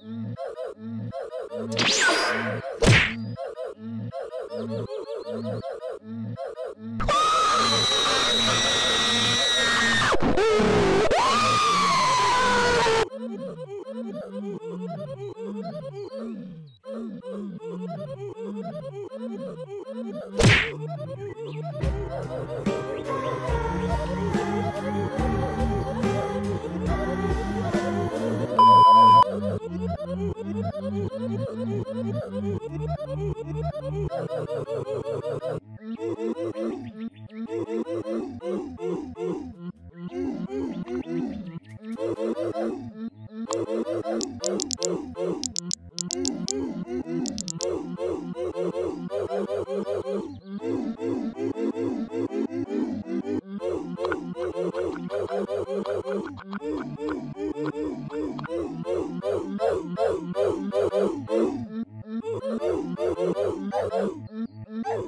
Mm-hmm.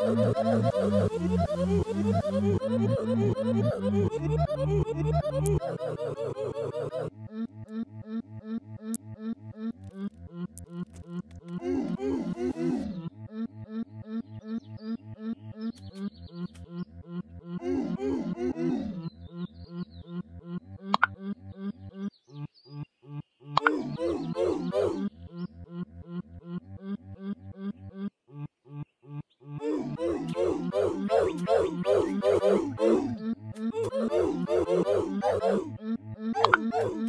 Mm-hmm.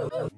Woo-hoo!